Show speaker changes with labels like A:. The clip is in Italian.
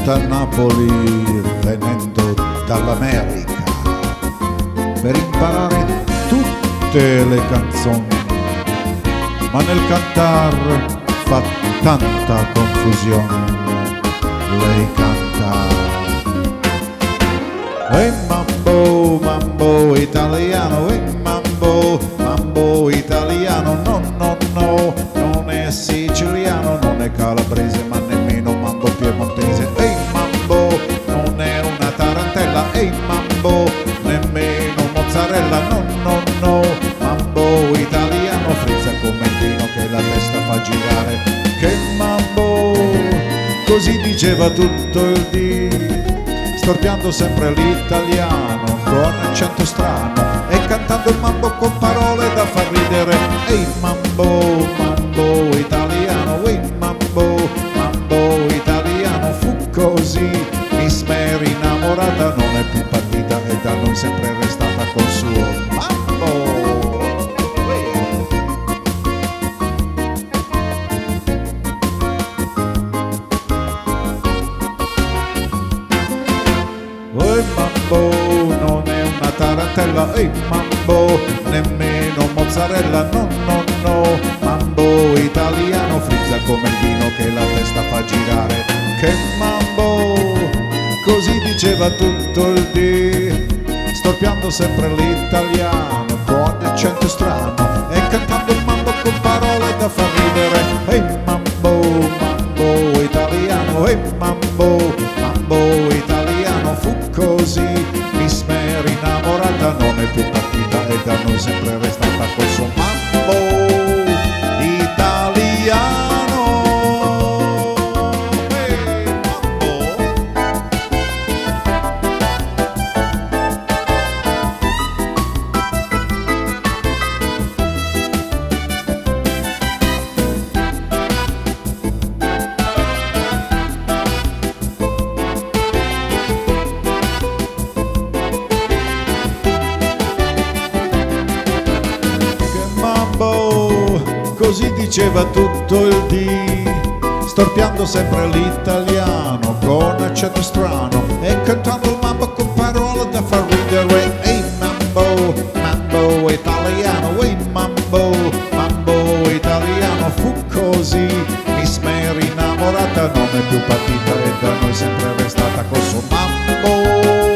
A: tutta Napoli venendo dall'America per imparare tutte le canzoni, ma nel cantar fa tanta confusione. Lei canta. E mambo, mambo italiano, diceva tutto il dì storpiando sempre l'italiano con accento strano e cantando il mambo con parole da far ridere. Ehi mambo, mambo italiano, ehi mambo, mambo italiano, fu così. Miss Mary innamorata non è più partita e da noi sempre restata Ehi mambo, non è una tarantella, ehi mambo, nemmeno mozzarella, no, no, no, mambo italiano, frizza come il vino che la testa fa girare, che mambo, così diceva tutto il dì, storpiando sempre l'italiano, con accento strano, e cantando il mambo con parole da far ridere, ehi mambo, mambo italiano, ehi mambo, partita e da noi sempre così diceva tutto il dì, storpiando sempre l'italiano con accento strano e cantando il mambo con parole da far ridere. Ehi mambo, mambo italiano, ehi mambo, mambo italiano, fu così. Miss Mary innamorata non è più partita e da noi sempre restata col suo mambo.